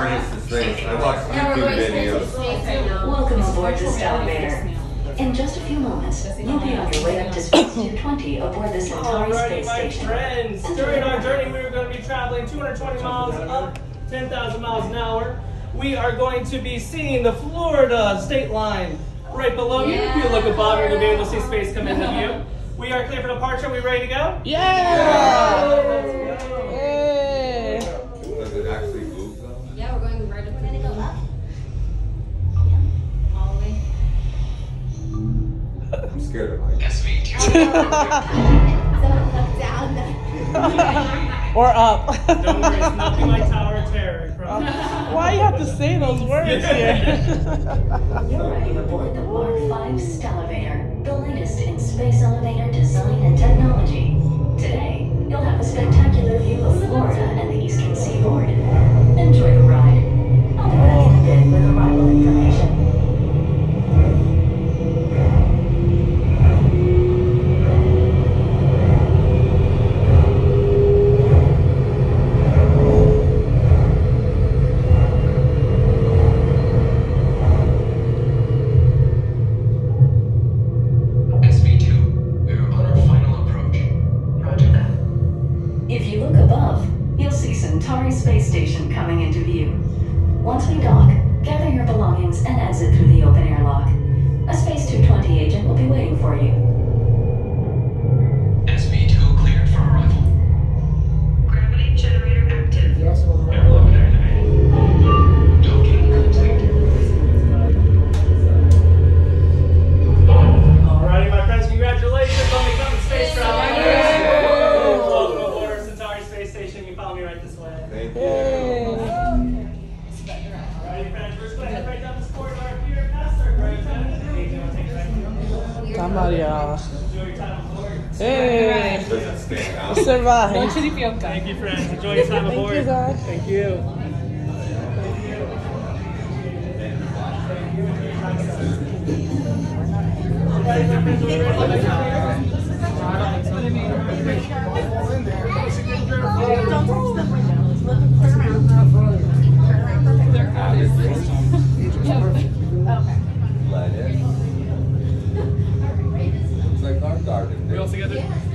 Thanks. I watched YouTube videos. Welcome aboard this elevator. In just a few moments, you'll be on your way up to Space 220 aboard the Centauri Alrighty, space my station. friends. During our journey, we are going to be traveling 220 miles up, 10,000 miles an hour. We are going to be seeing the Florida state line right below you. If you look above, you're going to be able to see space come into view. We are clear for departure. Are we ready to go? Yeah! I'm scared of heights. Down. Or up. Don't worry, it's nothing like Tower of Terror. I. Um, why you have to say those words here? You're ready aboard the Mark V Stellavator, Space Station coming into view. Once we dock, gather your belongings and exit through the open air right this way. Thank you. Alrighty, friends, we're just going to head right down this corridor here past our great friends. Hey, you wanna take it right here? Somebody, Enjoy your time aboard. hey, Does it stand out? survive. Thank you, friends. Enjoy your time Thank aboard. you, guys. Thank you. Alright, my